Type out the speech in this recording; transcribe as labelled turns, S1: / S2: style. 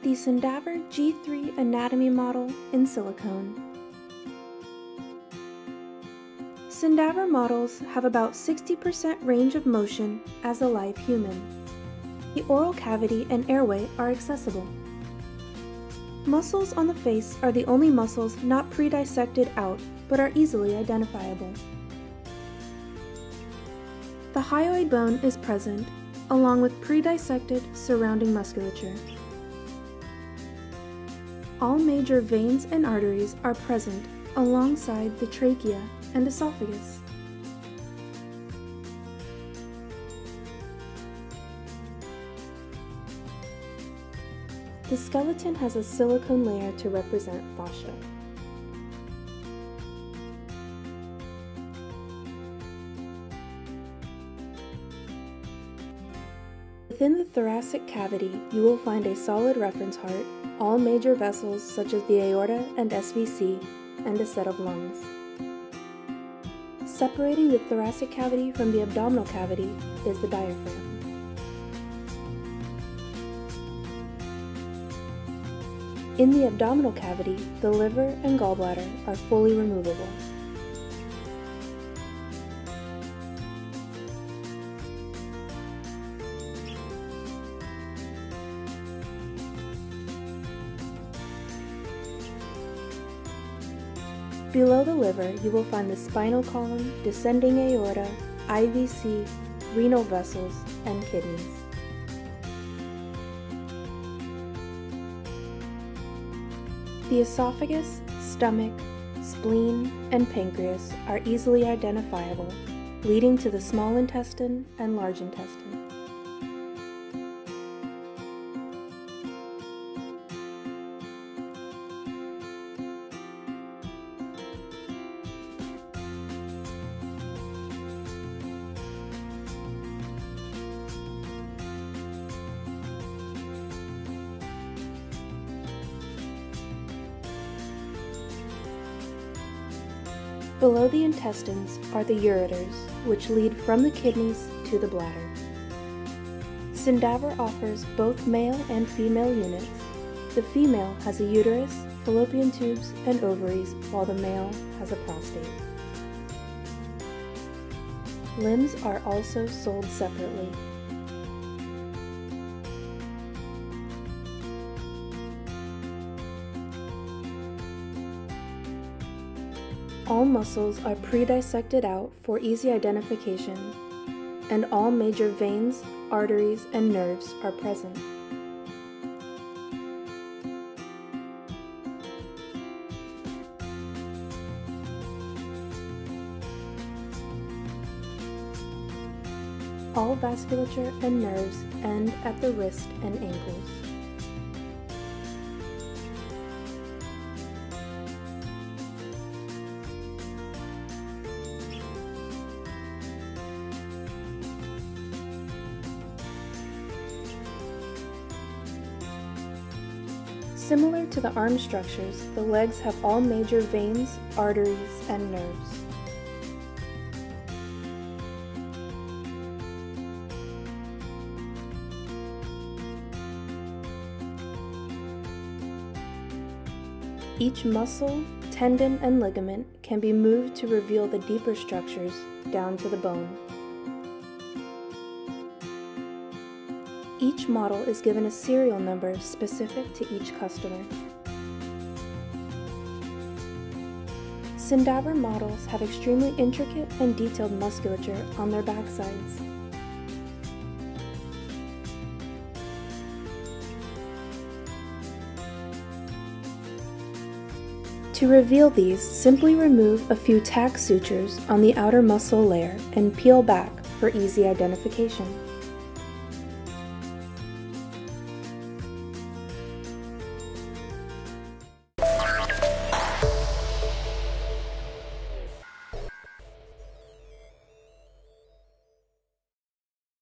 S1: the SynDaver G3 anatomy model in silicone. SynDaver models have about 60% range of motion as a live human. The oral cavity and airway are accessible. Muscles on the face are the only muscles not pre-dissected out but are easily identifiable. The hyoid bone is present, along with pre-dissected surrounding musculature. All major veins and arteries are present alongside the trachea and esophagus. The skeleton has a silicone layer to represent fascia. Within the thoracic cavity, you will find a solid reference heart, all major vessels such as the aorta and SVC, and a set of lungs. Separating the thoracic cavity from the abdominal cavity is the diaphragm. In the abdominal cavity, the liver and gallbladder are fully removable. Below the liver, you will find the spinal column, descending aorta, IVC, renal vessels, and kidneys. The esophagus, stomach, spleen, and pancreas are easily identifiable, leading to the small intestine and large intestine. Below the intestines are the ureters, which lead from the kidneys to the bladder. SynDaver offers both male and female units. The female has a uterus, fallopian tubes, and ovaries, while the male has a prostate. Limbs are also sold separately. All muscles are pre-dissected out for easy identification, and all major veins, arteries, and nerves are present. All vasculature and nerves end at the wrist and ankles. Similar to the arm structures, the legs have all major veins, arteries, and nerves. Each muscle, tendon, and ligament can be moved to reveal the deeper structures down to the bone. Each model is given a serial number specific to each customer. SynDaver models have extremely intricate and detailed musculature on their backsides. To reveal these, simply remove a few tack sutures on the outer muscle layer and peel back for easy identification.